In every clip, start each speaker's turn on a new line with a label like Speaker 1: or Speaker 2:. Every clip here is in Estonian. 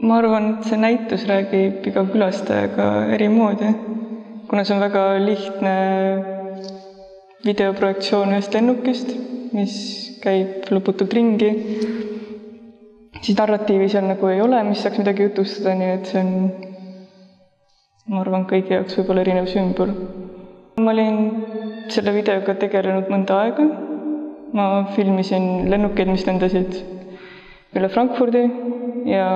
Speaker 1: ma arvan, et see näitus räägib iga külastajaga eri moodi, kuna see on väga lihtne videoprojektsioon ühest lennukist, mis käib lõputult ringi, siis narratiivi seal nagu ei ole, mis saaks midagi jutustada, nii et see on, ma arvan, kõigi jaoks võib-olla erinev sümbol. ma olin selle videoga tegelenud mõnda aega, ma filmisin lennukeid, mis lendasid üle Frankfurdi ja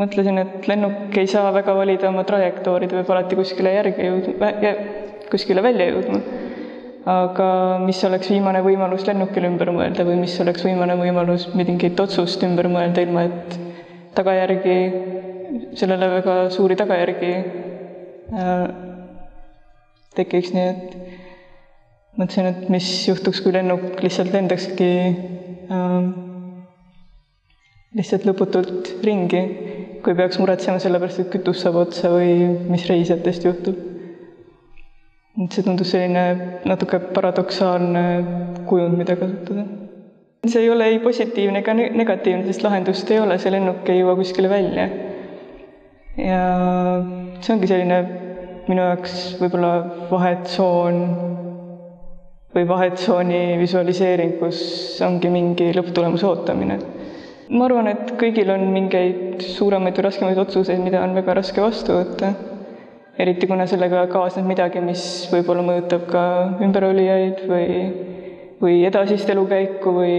Speaker 1: mõtlesin, et lennuk ei saa väga valida oma trajektoori, ta peab alati kuskile järgi jõudma, kuskile välja jõudma. aga mis oleks viimane võimalus lennukil ümber mõelda või mis oleks viimane võimalus mingit otsust ümber mõelda, ilma et tagajärgi, sellele väga suuri tagajärgi äh, tekiks, nii et mõtlesin, et mis juhtuks, kui lennuk lihtsalt lendakski äh, lihtsalt lõputult ringi, kui peaks muretsema selle pärast, et kütus saab otsa või mis reisijatest juhtub. et see tundus selline natuke paradoksaalne kujund, mida kasutada. see ei ole ei positiivne ega negatiivne, sest lahendust ei ole, see lennuk ei jõua kuskile välja. ja see ongi selline minu jaoks võib-olla vahetsoon või vahetsooni visualiseering, kus ongi mingi lõpptulemuse ootamine ma arvan, et kõigil on mingeid suuremaid või raskemaid otsuseid, mida on väga raske vastu võtta. eriti kuna sellega kaasneb midagi, mis võib-olla mõjutab ka ümberolijaid või, või edasist elukäiku või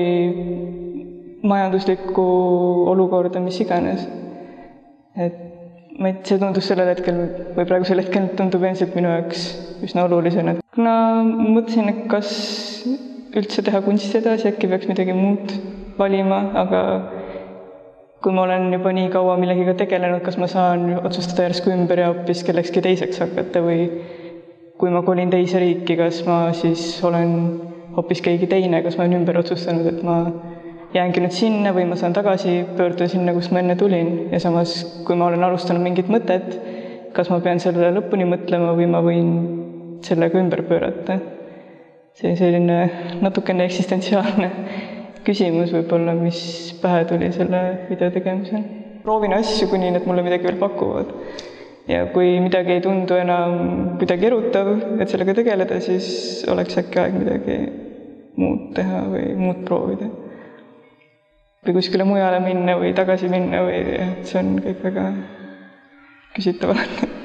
Speaker 1: majanduslikku olukorda, mis iganes. et ma ei, see tundus sellel hetkel või praegusel hetkel tundub endiselt minu jaoks üsna olulisena. kuna mõtlesin, et kas üldse teha kunsti edasi, äkki peaks midagi muud valima, aga kui ma olen juba nii kaua millegiga tegelenud, kas ma saan otsustada järsku ümber ja hoopis kellekski teiseks hakata või kui ma kolin teise riiki, kas ma siis olen hoopis keegi teine, kas ma olen ümber otsustanud, et ma jäängi nüüd sinna või ma saan tagasi pöörduda sinna, kust ma enne tulin ja samas, kui ma olen alustanud mingit mõtet, kas ma pean sellele lõpuni mõtlema või ma võin sellega ümber pöörata. see selline natukene eksistentsiaalne küsimus võib-olla, mis pähe tuli selle video tegemisel. proovin asju, kuni need mulle midagi veel pakuvad. ja kui midagi ei tundu enam kuidagi erutav, et sellega tegeleda, siis oleks äkki aeg midagi muud teha või muud proovida. või kuskile mujale minna või tagasi minna või, et see on kõik väga küsitav alati